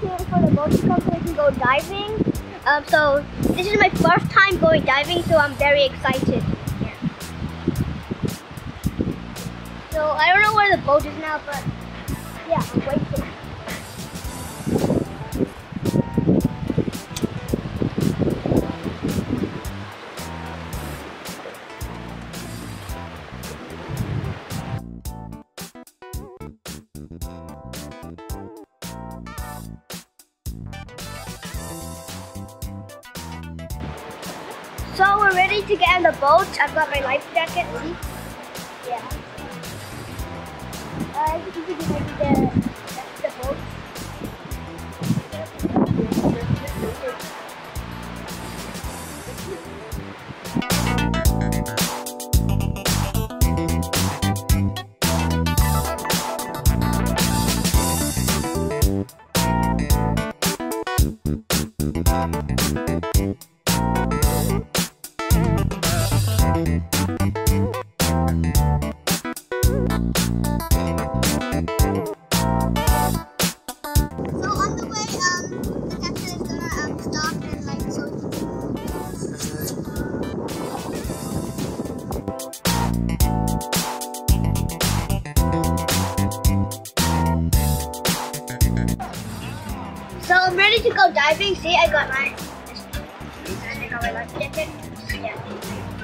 for the to so we can go diving. Um, so this is my first time going diving, so I'm very excited. So I don't know where the boat is now, but yeah, I'm waiting. So we're ready to get on the boat. I've got my life jacket. See? Yeah. Uh, you can see the, that's the I'm to go diving. See, I got my, I got my life jacket. Yeah.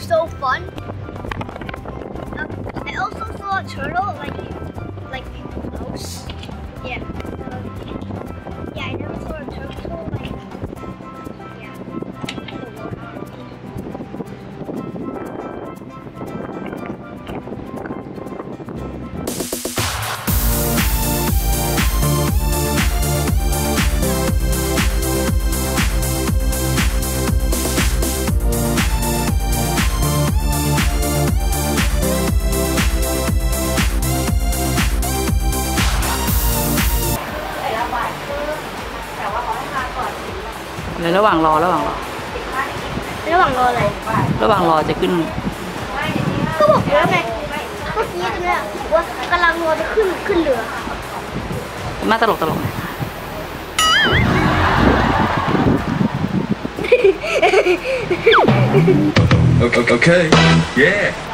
Was so fun. Um, I also saw a turtle like like ในระหว่างรอระหว่างรอ ระหว่างรออะไรระหว่างรอจะขึ้น ก็บอกแล้วไงเมื่อกี้ตรงเนี้ยว่ากำลังรอจะขึ้นขึ้นเรือมาตลกตลกหน่อย Okay. okay. Yeah.